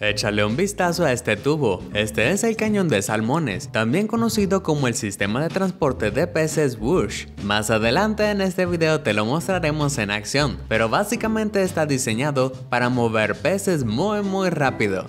Échale un vistazo a este tubo. Este es el cañón de salmones, también conocido como el sistema de transporte de peces Whoosh. Más adelante en este video te lo mostraremos en acción, pero básicamente está diseñado para mover peces muy muy rápido.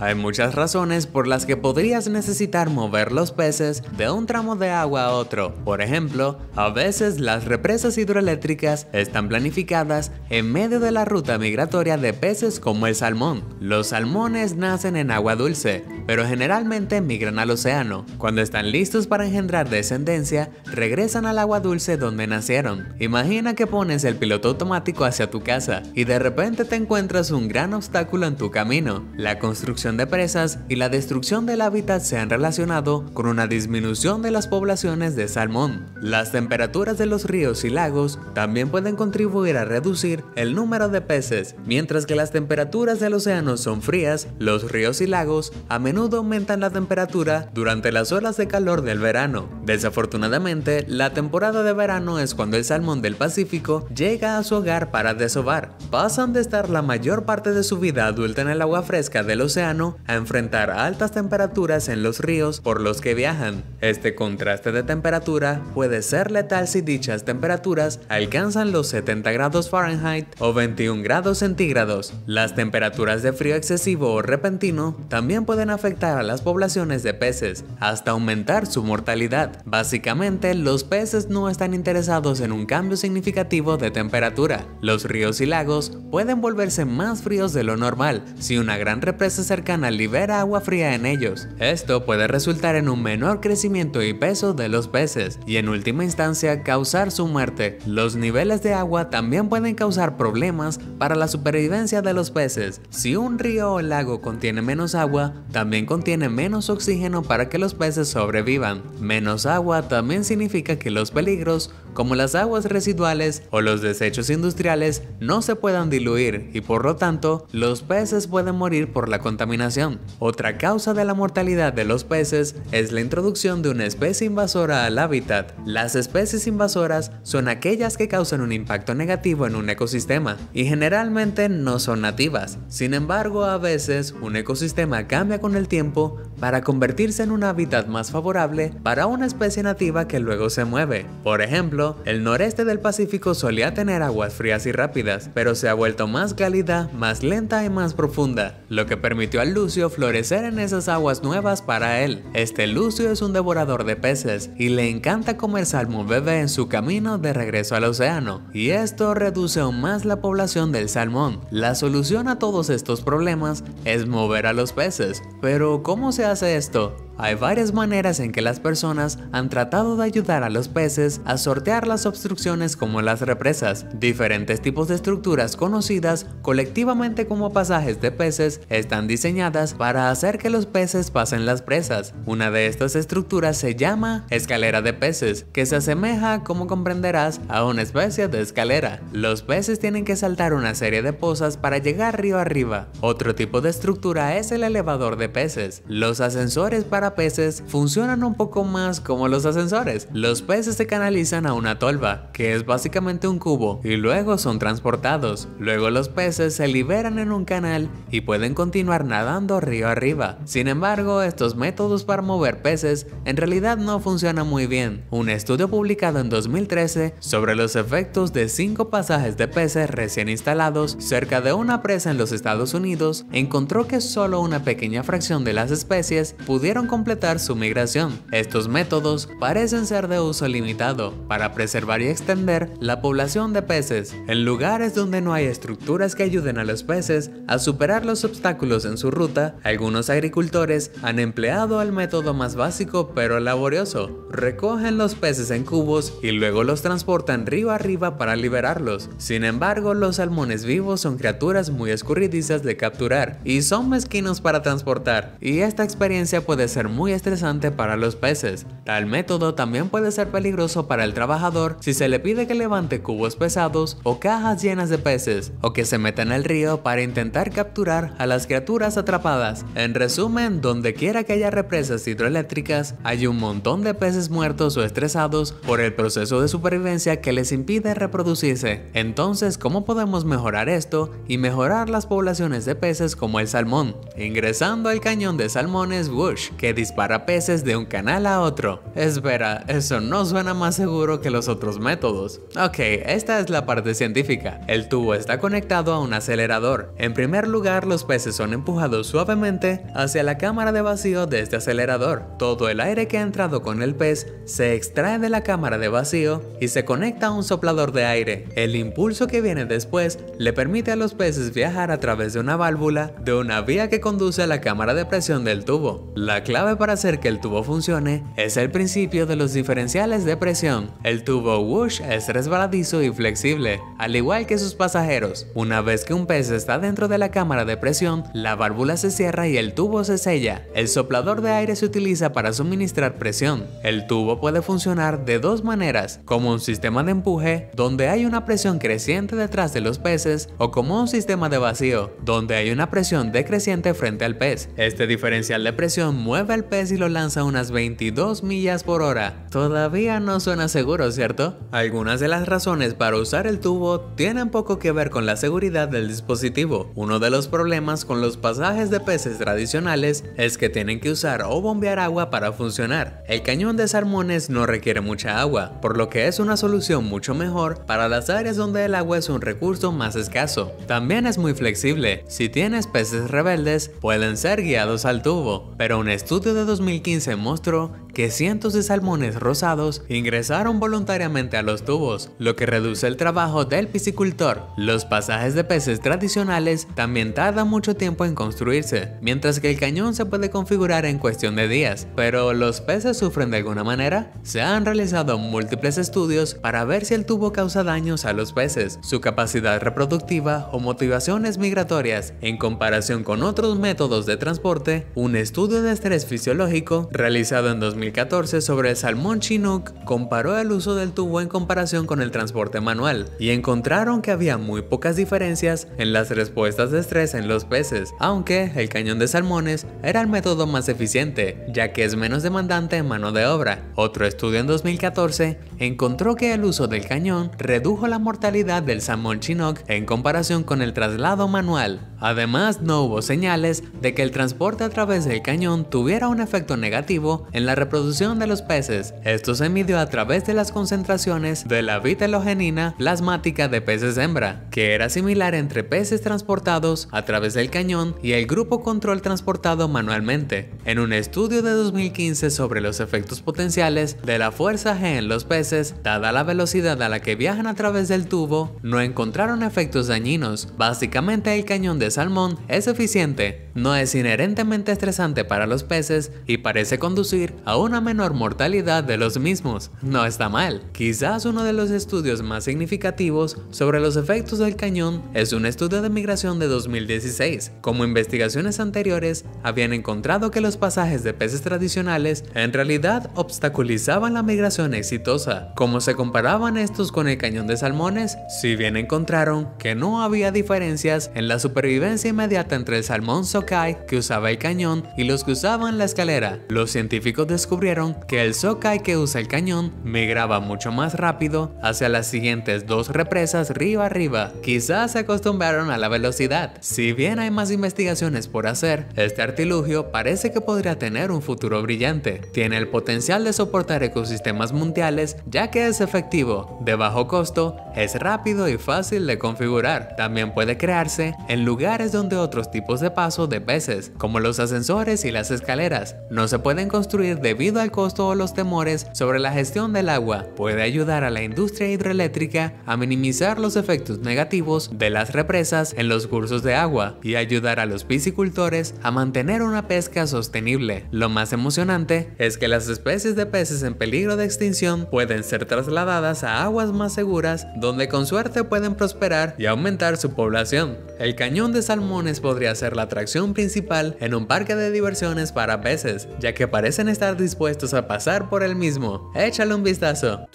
Hay muchas razones por las que podrías necesitar mover los peces de un tramo de agua a otro. Por ejemplo, a veces las represas hidroeléctricas están planificadas en medio de la ruta migratoria de peces como el salmón. Los salmones nacen en agua dulce, pero generalmente migran al océano. Cuando están listos para engendrar descendencia, regresan al agua dulce donde nacieron. Imagina que pones el piloto automático hacia tu casa y de repente te encuentras un gran obstáculo en tu camino, la construcción de presas y la destrucción del hábitat se han relacionado con una disminución de las poblaciones de salmón. Las temperaturas de los ríos y lagos también pueden contribuir a reducir el número de peces. Mientras que las temperaturas del océano son frías, los ríos y lagos a menudo aumentan la temperatura durante las horas de calor del verano. Desafortunadamente, la temporada de verano es cuando el salmón del Pacífico llega a su hogar para desovar. Pasan de estar la mayor parte de su vida adulta en el agua fresca del océano a enfrentar altas temperaturas en los ríos por los que viajan. Este contraste de temperatura puede ser letal si dichas temperaturas alcanzan los 70 grados Fahrenheit o 21 grados centígrados. Las temperaturas de frío excesivo o repentino también pueden afectar a las poblaciones de peces, hasta aumentar su mortalidad. Básicamente, los peces no están interesados en un cambio significativo de temperatura. Los ríos y lagos pueden volverse más fríos de lo normal si una gran represa cercana libera agua fría en ellos. Esto puede resultar en un menor crecimiento y peso de los peces y en última instancia causar su muerte. Los niveles de agua también pueden causar problemas para la supervivencia de los peces. Si un río o lago contiene menos agua, también contiene menos oxígeno para que los peces sobrevivan. Menos agua también significa que los peligros como las aguas residuales o los desechos industriales no se puedan diluir y por lo tanto los peces pueden morir por la contaminación otra causa de la mortalidad de los peces es la introducción de una especie invasora al hábitat. Las especies invasoras son aquellas que causan un impacto negativo en un ecosistema y generalmente no son nativas. Sin embargo, a veces un ecosistema cambia con el tiempo para convertirse en un hábitat más favorable para una especie nativa que luego se mueve. Por ejemplo, el noreste del Pacífico solía tener aguas frías y rápidas, pero se ha vuelto más cálida, más lenta y más profunda, lo que permitió al Lucio florecer en esas aguas nuevas para él. Este Lucio es un devorador de peces y le encanta comer salmón bebé en su camino de regreso al océano, y esto reduce aún más la población del salmón. La solución a todos estos problemas es mover a los peces. Pero ¿cómo se hace esto? Hay varias maneras en que las personas han tratado de ayudar a los peces a sortear las obstrucciones como las represas. Diferentes tipos de estructuras conocidas colectivamente como pasajes de peces están diseñadas para hacer que los peces pasen las presas. Una de estas estructuras se llama escalera de peces, que se asemeja, como comprenderás, a una especie de escalera. Los peces tienen que saltar una serie de pozas para llegar río arriba. Otro tipo de estructura es el elevador de peces. Los ascensores para peces funcionan un poco más como los ascensores. Los peces se canalizan a una tolva, que es básicamente un cubo, y luego son transportados. Luego los peces se liberan en un canal y pueden continuar nadando río arriba. Sin embargo, estos métodos para mover peces en realidad no funcionan muy bien. Un estudio publicado en 2013 sobre los efectos de cinco pasajes de peces recién instalados cerca de una presa en los Estados Unidos encontró que solo una pequeña fracción de las especies pudieron completar su migración. Estos métodos parecen ser de uso limitado para preservar y extender la población de peces en lugares donde no hay estructuras que ayuden a los peces a superar los obstáculos en su ruta. Algunos agricultores han empleado el método más básico pero laborioso. Recogen los peces en cubos y luego los transportan río arriba para liberarlos. Sin embargo, los salmones vivos son criaturas muy escurridizas de capturar y son mezquinos para transportar, y esta experiencia puede ser muy estresante para los peces. Tal método también puede ser peligroso para el trabajador si se le pide que levante cubos pesados o cajas llenas de peces, o que se meta en el río para intentar capturar a las criaturas atrapadas. En resumen, donde quiera que haya represas hidroeléctricas, hay un montón de peces muertos o estresados por el proceso de supervivencia que les impide reproducirse. Entonces, ¿cómo podemos mejorar esto y mejorar las poblaciones de peces como el salmón? Ingresando al cañón de salmones Bush, que dispara peces de un canal a otro. Espera, eso no suena más seguro que los otros métodos. Ok, esta es la parte científica. El tubo está conectado a un acelerador. En primer lugar, los peces son empujados suavemente hacia la cámara de vacío de este acelerador. Todo el aire que ha entrado con el pez se extrae de la cámara de vacío y se conecta a un soplador de aire. El impulso que viene después le permite a los peces viajar a través de una válvula de una vía que conduce a la cámara de presión del tubo. La clave para hacer que el tubo funcione es el principio de los diferenciales de presión. El tubo Whoosh es resbaladizo y flexible, al igual que sus pasajeros. Una vez que un pez está dentro de la cámara de presión, la válvula se cierra y el tubo se sella. El soplador de aire se utiliza para suministrar presión. El tubo puede funcionar de dos maneras, como un sistema de empuje, donde hay una presión creciente detrás de los peces, o como un sistema de vacío, donde hay una presión decreciente frente al pez. Este diferencial de presión mueve al pez y lo lanza unas 22 millas por hora. Todavía no suena seguro, ¿cierto? Algunas de las razones para usar el tubo tienen poco que ver con la seguridad del dispositivo. Uno de los problemas con los pasajes de peces tradicionales es que tienen que usar o bombear agua para funcionar. El cañón de salmones no requiere mucha agua, por lo que es una solución mucho mejor para las áreas donde el agua es un recurso más escaso. También es muy flexible. Si tienes peces rebeldes, pueden ser guiados al tubo, pero un estudio de 2015 mostró que cientos de salmones rosados ingresaron voluntariamente a los tubos, lo que reduce el trabajo del piscicultor. Los pasajes de peces tradicionales también tardan mucho tiempo en construirse, mientras que el cañón se puede configurar en cuestión de días. Pero ¿los peces sufren de alguna manera? Se han realizado múltiples estudios para ver si el tubo causa daños a los peces, su capacidad reproductiva o motivaciones migratorias. En comparación con otros métodos de transporte, un estudio de estrés fisiológico realizado en 2000 2014 sobre el salmón chinook comparó el uso del tubo en comparación con el transporte manual y encontraron que había muy pocas diferencias en las respuestas de estrés en los peces, aunque el cañón de salmones era el método más eficiente, ya que es menos demandante en mano de obra. Otro estudio en 2014 encontró que el uso del cañón redujo la mortalidad del salmón chinook en comparación con el traslado manual. Además, no hubo señales de que el transporte a través del cañón tuviera un efecto negativo en la reproducción de los peces. Esto se midió a través de las concentraciones de la vitelogenina plasmática de peces hembra, que era similar entre peces transportados a través del cañón y el grupo control transportado manualmente. En un estudio de 2015 sobre los efectos potenciales de la fuerza G en los peces, dada la velocidad a la que viajan a través del tubo, no encontraron efectos dañinos. Básicamente el cañón de salmón es eficiente, no es inherentemente estresante para los peces y parece conducir a una menor mortalidad de los mismos. No está mal. Quizás uno de los estudios más significativos sobre los efectos del cañón es un estudio de migración de 2016. Como investigaciones anteriores, habían encontrado que los pasajes de peces tradicionales en realidad obstaculizaban la migración exitosa. ¿Cómo se comparaban estos con el cañón de salmones? Si bien encontraron que no había diferencias en la supervivencia inmediata entre el salmón sockeye que usaba el cañón y los que usaban la escalera, los científicos descubrieron que el sockeye que usa el cañón migraba mucho más rápido hacia las siguientes dos represas río arriba. Quizás se acostumbraron a la velocidad. Si bien hay más investigaciones por hacer, este artilugio parece que podría tener un futuro brillante. Tiene el potencial de soportar ecosistemas mundiales ya que es efectivo, de bajo costo, es rápido y fácil de configurar. También puede crearse en lugares donde otros tipos de paso de peces, como los ascensores y las escaleras, no se pueden construir de debido al costo o los temores sobre la gestión del agua, puede ayudar a la industria hidroeléctrica a minimizar los efectos negativos de las represas en los cursos de agua y ayudar a los piscicultores a mantener una pesca sostenible. Lo más emocionante es que las especies de peces en peligro de extinción pueden ser trasladadas a aguas más seguras donde con suerte pueden prosperar y aumentar su población. El cañón de salmones podría ser la atracción principal en un parque de diversiones para peces, ya que parecen estar dispuestos a pasar por el mismo. Échale un vistazo.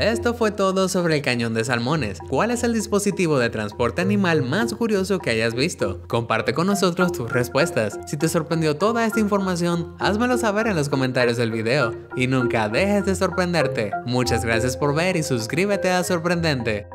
Esto fue todo sobre el cañón de salmones. ¿Cuál es el dispositivo de transporte animal más curioso que hayas visto? Comparte con nosotros tus respuestas. Si te sorprendió toda esta información, házmelo saber en los comentarios del video. Y nunca dejes de sorprenderte. Muchas gracias por ver y suscríbete a Sorprendente.